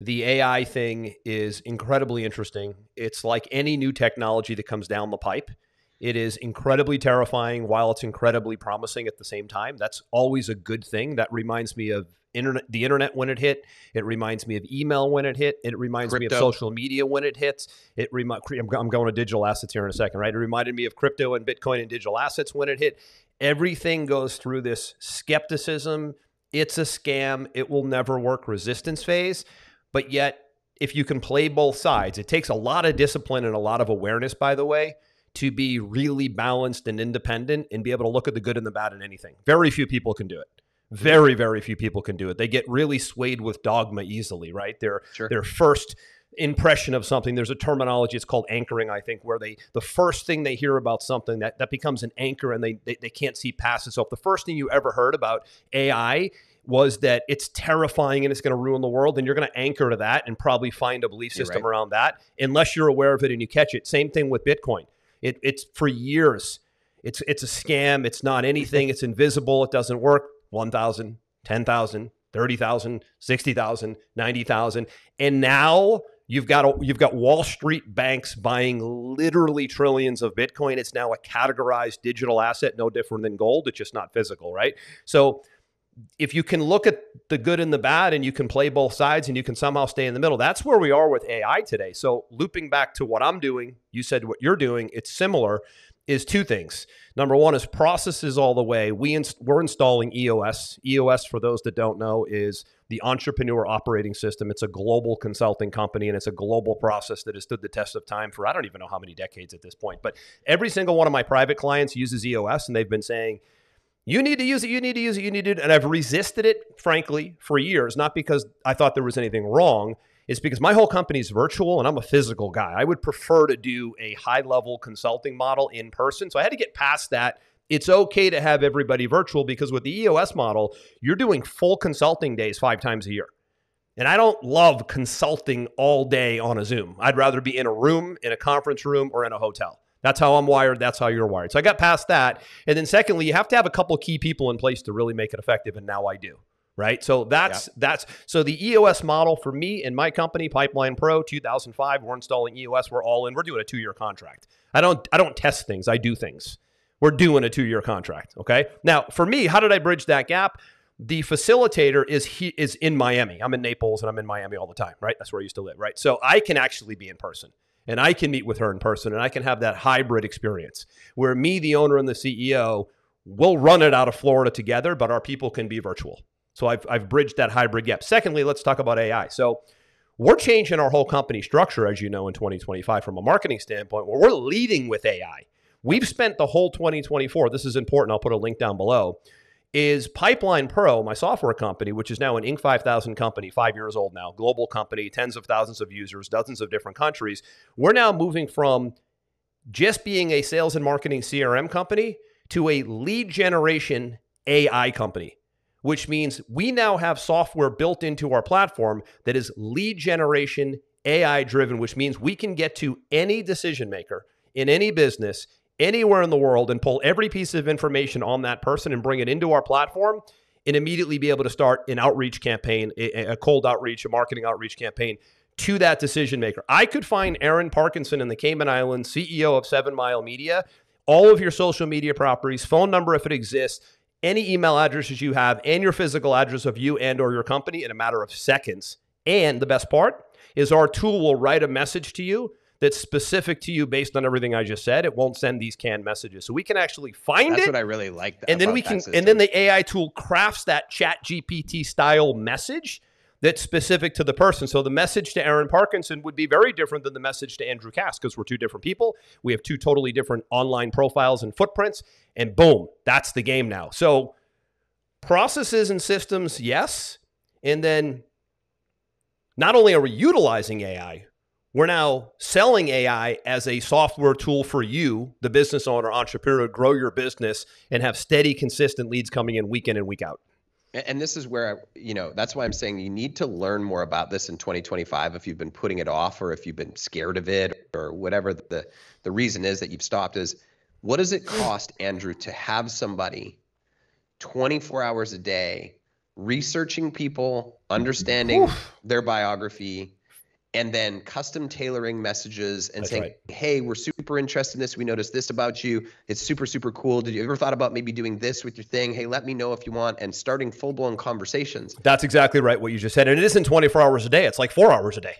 the AI thing is incredibly interesting. It's like any new technology that comes down the pipe. It is incredibly terrifying while it's incredibly promising at the same time. That's always a good thing. That reminds me of internet, the internet when it hit. It reminds me of email when it hit. It reminds crypto. me of social media when it hits. It remi- I'm going to digital assets here in a second, right? It reminded me of crypto and Bitcoin and digital assets when it hit. Everything goes through this skepticism. It's a scam. It will never work resistance phase. But yet, if you can play both sides, it takes a lot of discipline and a lot of awareness, by the way, to be really balanced and independent and be able to look at the good and the bad in anything. Very few people can do it. Very, very few people can do it. They get really swayed with dogma easily, right? Their sure. their first impression of something. There's a terminology, it's called anchoring, I think, where they the first thing they hear about something that, that becomes an anchor and they, they they can't see past it. So if the first thing you ever heard about AI was that it's terrifying and it's going to ruin the world, And you're going to anchor to that and probably find a belief system right. around that, unless you're aware of it and you catch it. Same thing with Bitcoin. It, it's for years. It's it's a scam. It's not anything. It's invisible. It doesn't work. 1,000, 10,000, 30,000, 60,000, 90,000. And now you've got a, you've got Wall Street banks buying literally trillions of Bitcoin. It's now a categorized digital asset, no different than gold. It's just not physical, right? So if you can look at the good and the bad and you can play both sides and you can somehow stay in the middle, that's where we are with AI today. So, looping back to what I'm doing, you said what you're doing, it's similar, is two things. Number one is processes all the way. We inst- we're installing EOS. EOS, for those that don't know, is the entrepreneur operating system. It's a global consulting company and it's a global process that has stood the test of time for I don't even know how many decades at this point. But every single one of my private clients uses EOS and they've been saying, you need to use it. You need to use it. You need to. And I've resisted it, frankly, for years. Not because I thought there was anything wrong. It's because my whole company is virtual and I'm a physical guy. I would prefer to do a high level consulting model in person. So I had to get past that. It's okay to have everybody virtual because with the EOS model, you're doing full consulting days five times a year. And I don't love consulting all day on a Zoom. I'd rather be in a room, in a conference room, or in a hotel. That's how I'm wired. That's how you're wired. So I got past that. And then secondly, you have to have a couple key people in place to really make it effective. And now I do. Right. So that's yeah. that's so the EOS model for me and my company, Pipeline Pro 2005, we're installing EOS. We're all in. We're doing a two-year contract. I don't I don't test things. I do things. We're doing a two-year contract. Okay. Now, for me, how did I bridge that gap? the facilitator is he is in Miami. I'm in Naples and I'm in Miami all the time, right? That's where I used to live, right? So I can actually be in person and I can meet with her in person and I can have that hybrid experience where me, the owner, and the CEO will run it out of Florida together, but our people can be virtual. So I've, I've bridged that hybrid gap. Secondly, let's talk about AI. So we're changing our whole company structure, as you know, in 2025 from a marketing standpoint, where we're leading with AI. We've spent the whole 2024, this is important, I'll put a link down below is Pipeline Pro, my software company, which is now an Inc. 5000 company, five years old now, global company, tens of thousands of users, dozens of different countries. We're now moving from just being a sales and marketing CRM company to a lead generation AI company, which means we now have software built into our platform that is lead generation AI driven, which means we can get to any decision maker in any business anywhere in the world and pull every piece of information on that person and bring it into our platform and immediately be able to start an outreach campaign, a, cold outreach, a marketing outreach campaign to that decision maker. I could find Aaron Parkinson in the Cayman Islands, CEO of Seven Mile Media, all of your social media properties, phone number if it exists, any email addresses you have, and your physical address of you and or your company in a matter of seconds. And the best part is our tool will write a message to you that's specific to you based on everything I just said. It won't send these canned messages. So we can actually find that's it. That's what I really like. And then we can and then the AI tool crafts that chat GPT style message that's specific to the person. So the message to Aaron Parkinson would be very different than the message to Andrew Cass because we're two different people. We have two totally different online profiles and footprints. And boom, that's the game now. So processes and systems, yes. And then not only are we utilizing AI, we're now selling AI as a software tool for you, the business owner, entrepreneur, to grow your business and have steady, consistent leads coming in week in and week out. And this is where, I, you know, that's why I'm saying you need to learn more about this in 2025 if you've been putting it off or if you've been scared of it or whatever the, the reason is that you've stopped is what does it cost, Andrew, to have somebody 24 hours a day researching people, understanding Oof. their biography, and then custom tailoring messages and That's saying, right. "Hey, we're super interested in this. We noticed this about you. It's super super cool. Did you ever thought about maybe doing this with your thing? Hey, let me know if you want." And starting full blown conversations. That's exactly right what you just said. And it isn't 24 hours a day, it's like four hours a day.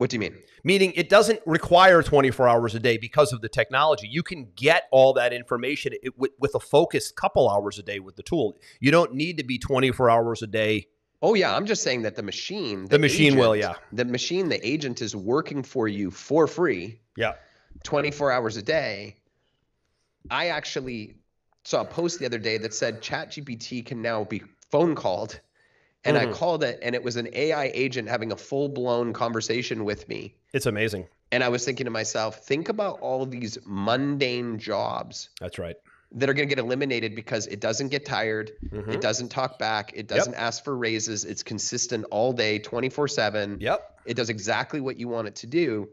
What do you mean? Meaning it doesn't require 24 hours a day because of the technology. You can get all that information with, with a focused couple hours a day with the tool. You don't need to be 24 hours a day. Oh yeah, I'm just saying that the machine, The machine will, yeah, The machine, the agent is working for you for free, Yeah. 24 hours a day. I actually saw a post the other day that said ChatGPT can now be phone called, and I Mhm. called it, and it was an AI agent having a full blown conversation with me. It's amazing. And I was thinking to myself, think about all these mundane jobs That's right. That are going to get eliminated because it doesn't get tired. Mhm. It doesn't talk back. It doesn't ask for raises. It's consistent all day, 24 7. Yep. It does exactly what you want it to do.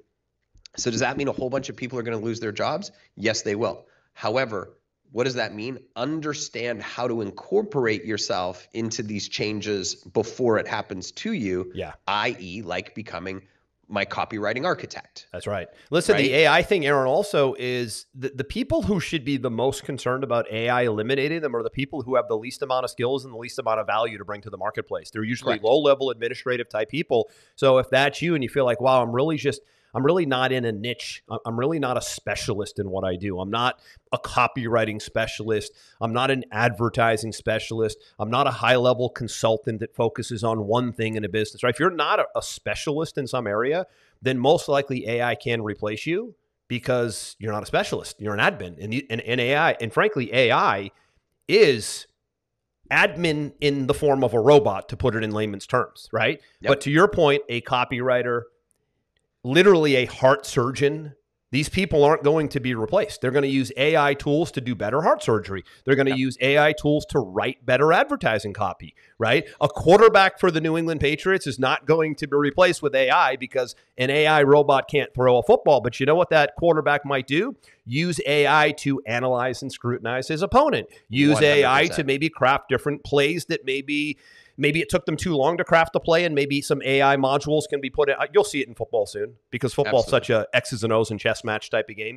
So, does that mean a whole bunch of people are going to lose their jobs? Yes, they will. However, what does that mean? Understand how to incorporate yourself into these changes before it happens to you, Yeah. i.e., like becoming my copywriting architect. That's right. Listen, the AI thing, Aaron, also is the, the people who should be the most concerned about AI eliminating them are the people who have the least amount of skills and the least amount of value to bring to the marketplace. They're usually Correct. low level administrative type people. So if that's you and you feel like, wow, I'm really just, I'm really not in a niche. I'm really not a specialist in what I do. I'm not a copywriting specialist. I'm not an advertising specialist. I'm not a high level consultant that focuses on one thing in a business, right? If you're not a, specialist in some area, then most likely AI can replace you because you're not a specialist. You're an admin. And, you, and, and AI, and frankly, AI is admin in the form of a robot, to put it in layman's terms, right? Yep. But to your point, a copywriter, literally a heart surgeon, these people aren't going to be replaced. They're going to use AI tools to do better heart surgery. They're going to Yep. use AI tools to write better advertising copy, right? A quarterback for the New England Patriots is not going to be replaced with AI because an AI robot can't throw a football. But you know what that quarterback might do? Use AI to analyze and scrutinize his opponent. Use AI 100%. to maybe craft different plays that maybe maybe it took them too long to craft a play and maybe some AI modules can be put in. Uh, you'll see it in football soon because football's such a X's and O's and chess match type of game.